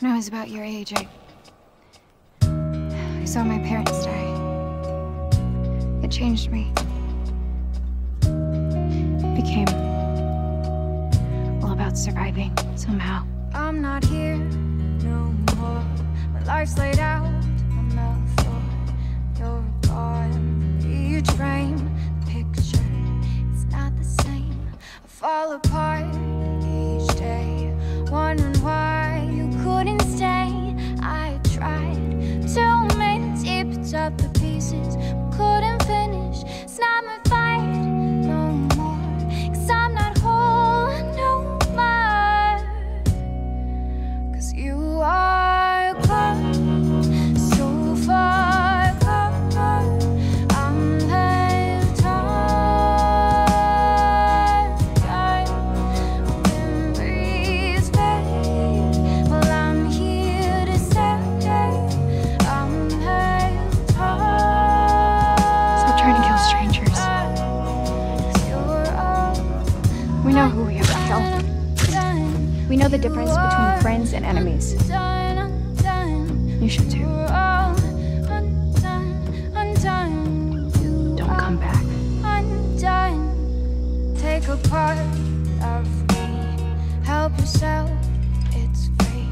When I was about your age, I. I saw my parents die. It changed me. It became. all about surviving somehow. I'm not here no more. My life's laid out on the floor. You're gone. Each frame, picture, it's not the same. I fall apart the know who we to We know the difference between friends and enemies. You should too. Don't come back. Take a part of me. Help yourself, it's free.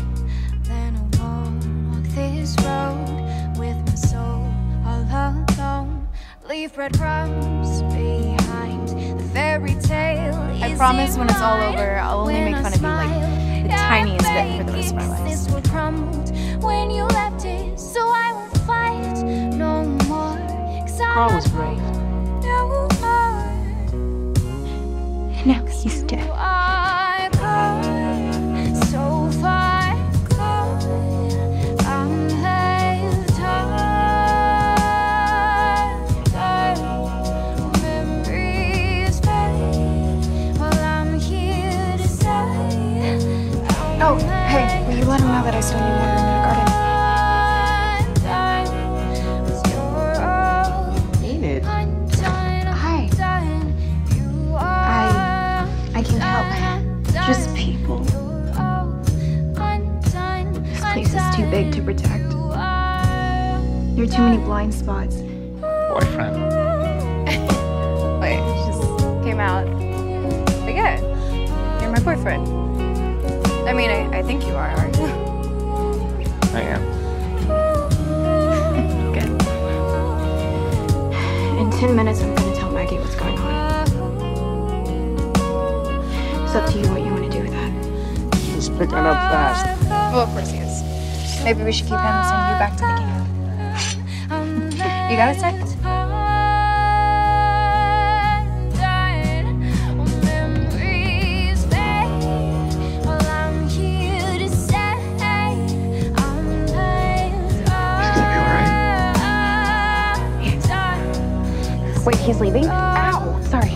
Then I walk this road with my soul all alone. Leave breadcrumbs behind. The fairy tale. I promise when it's all over, I'll only make fun of you, like, the tiniest bit for the rest of my life. This will crumbled when you left it, so I won't fight no more. 'Cause I'm Carl was brave. more. Now he's dead. Hey, will you let him know that I still need more in the garden? Enid. Hi. I- I can help. Just people. This place is too big to protect. There are too many blind spots. Boyfriend. Wait, it just came out. But yeah, you're my boyfriend. I mean, I, I think you are, aren't you? I am. Good. In 10 minutes, I'm gonna tell Maggie what's going on. It's up to you what you want to do with that. He's picking up fast. Well, of course he is. Maybe we should keep him and send you back to the camp. You got a sec? Wait, he's leaving? Ow! Sorry.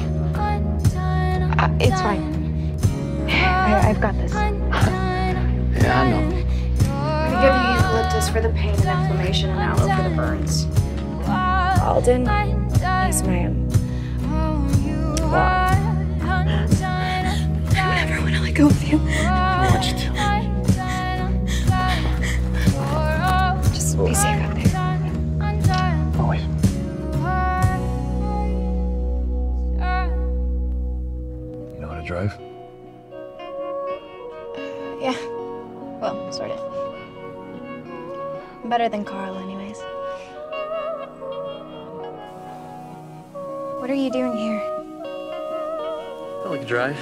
Uh, it's fine. I, I've got this. Yeah, I know. I'm gonna give you eucalyptus for the pain and inflammation and aloe for the burns. Alden, he's my I never want to let go of you. What you do? Just be safe You to drive? Uh, yeah. Well, sort of. Better than Carl, anyways. What are you doing here? I like to drive.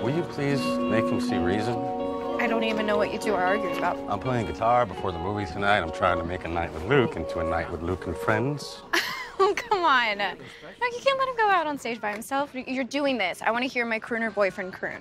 Will you please make him see reason? I don't even know what you two are arguing about. I'm playing guitar before the movie tonight. I'm trying to make a night with Luke into a night with Luke and friends. Come on. No, you can't let him go out on stage by himself. You're doing this. I want to hear my crooner boyfriend croon.